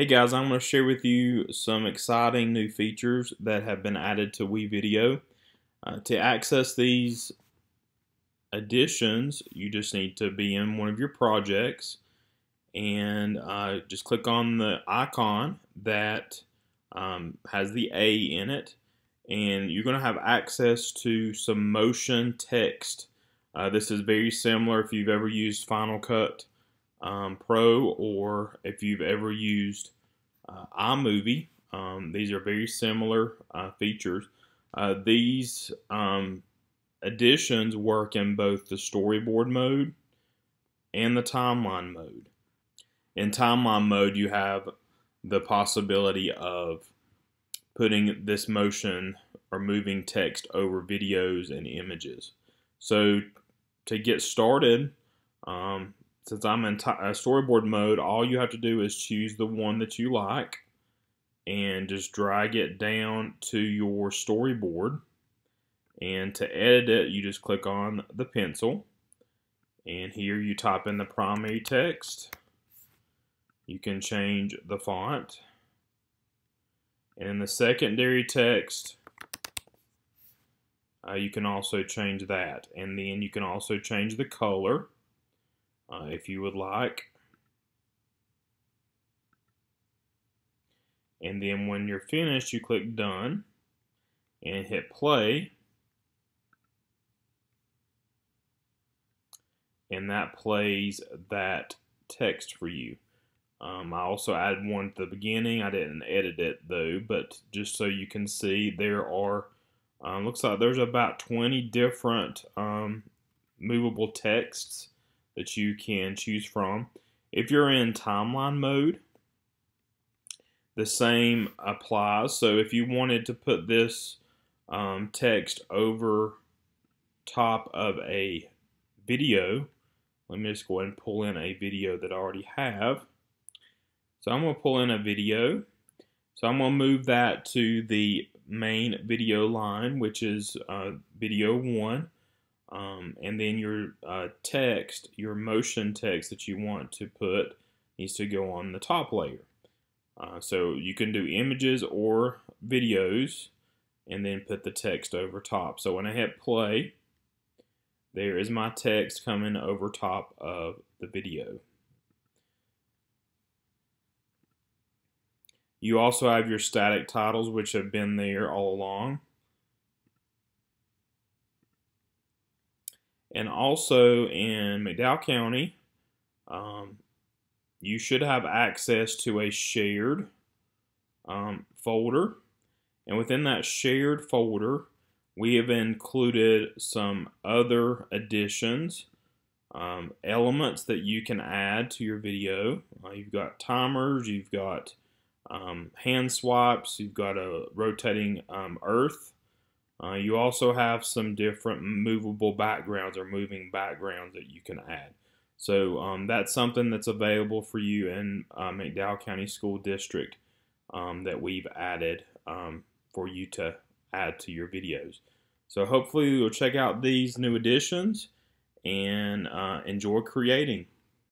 Hey guys, I'm going to share with you some exciting new features that have been added to WeVideo. Uh, to access these additions, you just need to be in one of your projects and uh, just click on the icon that um, has the A in it and you're going to have access to some motion text. Uh, this is very similar if you've ever used Final Cut um, Pro or if you've ever used uh, iMovie. Um, these are very similar uh, features. Uh, these um, additions work in both the storyboard mode and the timeline mode. In timeline mode, you have the possibility of putting this motion or moving text over videos and images. So to get started, um, since I'm in uh, storyboard mode, all you have to do is choose the one that you like and just drag it down to your storyboard. And to edit it, you just click on the pencil. And here you type in the primary text. You can change the font. And in the secondary text, uh, you can also change that. And then you can also change the color uh, if you would like. And then when you're finished, you click done and hit play. And that plays that text for you. Um, I also added one at the beginning. I didn't edit it though, but just so you can see, there are, um, looks like there's about 20 different um, movable texts that you can choose from. If you're in timeline mode, the same applies. So if you wanted to put this um, text over top of a video, let me just go ahead and pull in a video that I already have. So I'm going to pull in a video. So I'm going to move that to the main video line, which is uh, video one. Um, and then your uh, text, your motion text that you want to put needs to go on the top layer. Uh, so you can do images or videos and then put the text over top. So when I hit play, there is my text coming over top of the video. You also have your static titles, which have been there all along. And also in McDowell County, um, you should have access to a shared um, folder. And within that shared folder, we have included some other additions, um, elements that you can add to your video. Uh, you've got timers, you've got um, hand swipes, you've got a rotating um, earth, uh, you also have some different movable backgrounds or moving backgrounds that you can add. So um, that's something that's available for you in uh, McDowell County School District um, that we've added um, for you to add to your videos. So hopefully you'll check out these new additions and uh, enjoy creating.